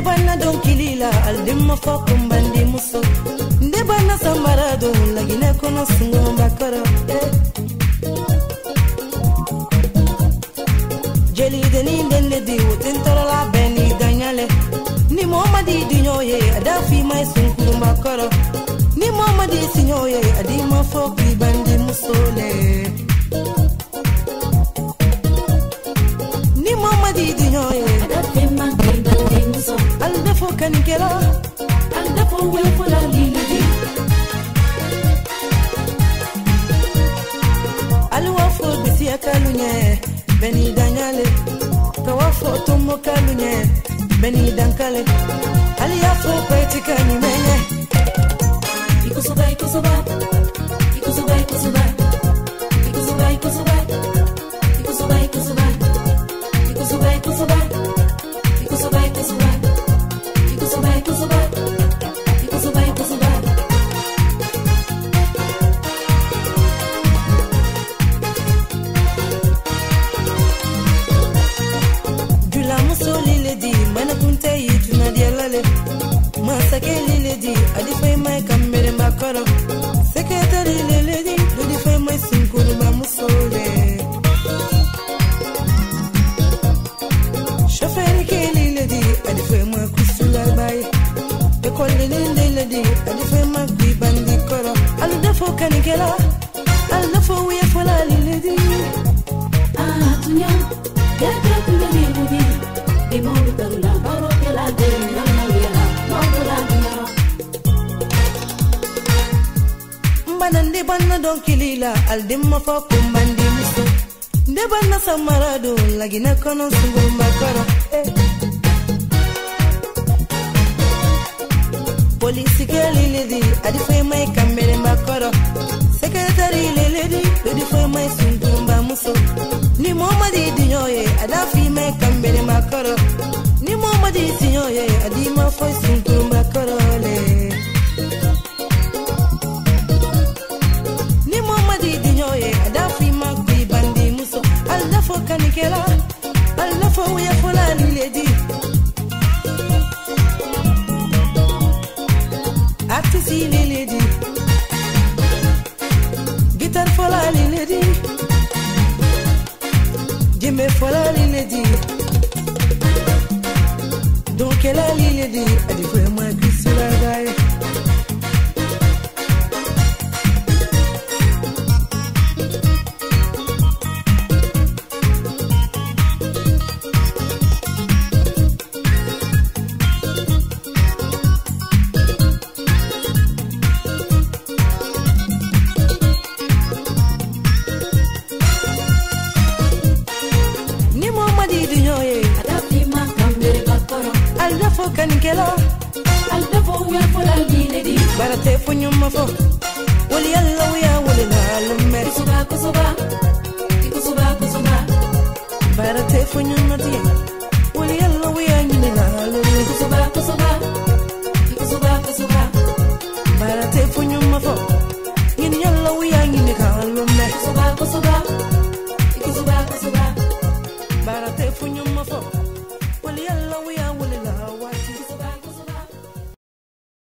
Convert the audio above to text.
banna donkilila aldimma fo kumbandi muso. Nde banna sambara don lagine kono sungomba koro eh. jelide ni ndende di wotin torola beni danyale. Ni momadi dinyoye adafi mai sunkulumba koro ni momadi sinyoye adima fo bandi musole. Ni momadi dinyoye so al defo kan kera al defo wel fulani al wafro bisiya kalunye beni danyale ka wafro tummo kalunye beni dankale. Al yafro paitika nyumenye ikusoba ikusoba rasuli ledi mana kunte yituna dialale masake ledi adi fay may kamere makoro. Sekretari ledi dodi fay may sunkuru ma musole. Shofer ke ledi adi fay ma kusula bay ekol ledi adi fay ma gui bandi koro. Alu defo kanikela alu defo wiya fola ledi ah tunya. Nde banna donkilila aldimma fo kumbandi muso nde banna samara do lagina kono sungumba koro eh. polisi ke lilidi adi fo mai kamere makoro. Sekretari lilidi dodi fo mai sungumba muso. Ni momadi dinyoye ada fi mai kamere makoro. Ni momadi dinyoye adi ma fo sungumba koro le Kela lili di adi fwe mwen kisi la kankelo alda fo wiya fola yiledi barate fo nyuma fo. Wali alla wiya wali lalume kusuba kusuba. Kusuba kusuba. Barate fo nyuma tiya wali alla wiya nyini lalume kusuba kusuba. Kusuba kusuba. Barate fo nyuma fo. Nyini alla wiya nyini kalume kusuba kusuba. Kusuba kusuba. Barate fo nyuma fo.